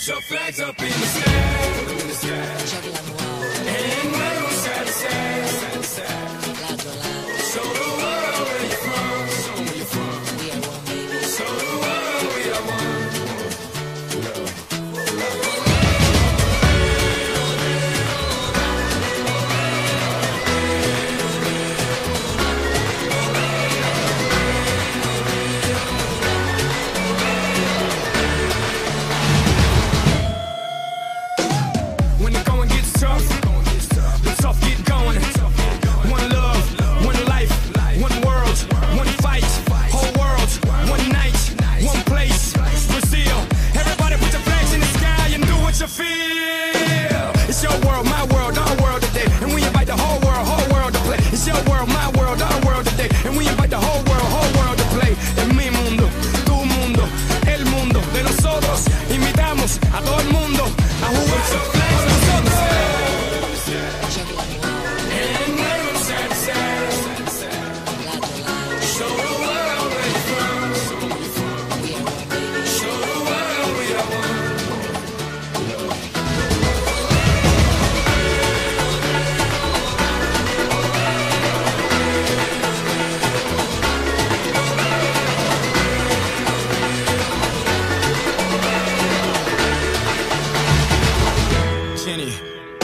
Put your flags up in the sky. In the sky. And we're on side to.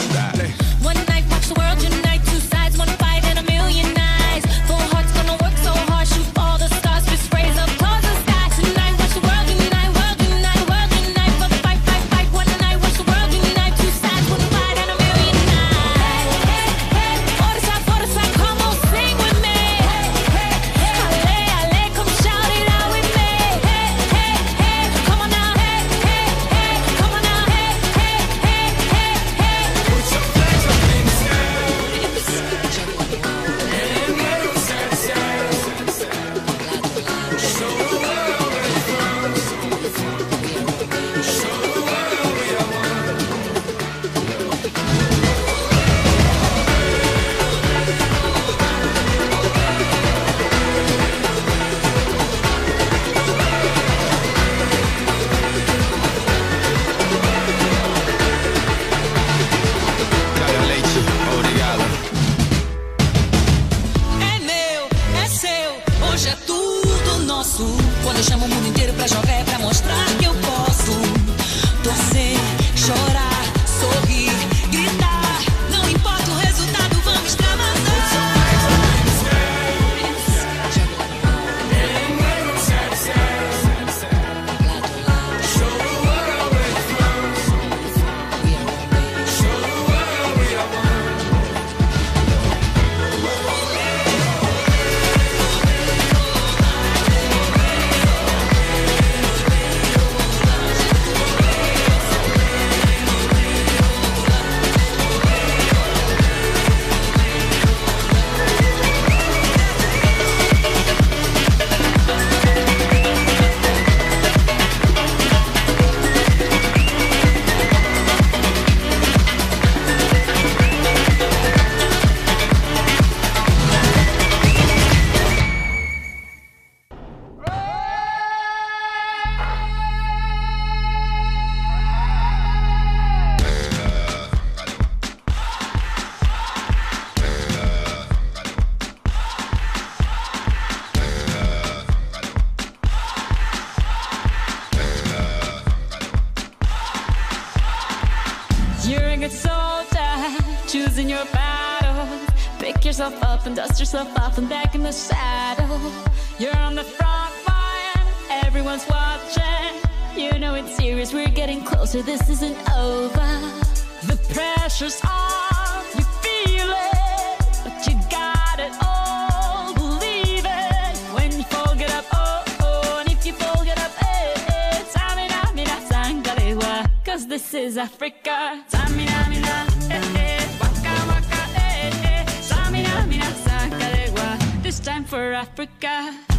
that. so soldier, choosing your battles. Pick yourself up and dust yourself off and back in the saddle. You're on the front line, everyone's watching. You know it's serious, we're getting closer, this isn't over. The pressure's on, you feel it, but you got it all. Believe it when you fall, get up, oh oh, you up, eh eh. This is Africa. Time. for Africa.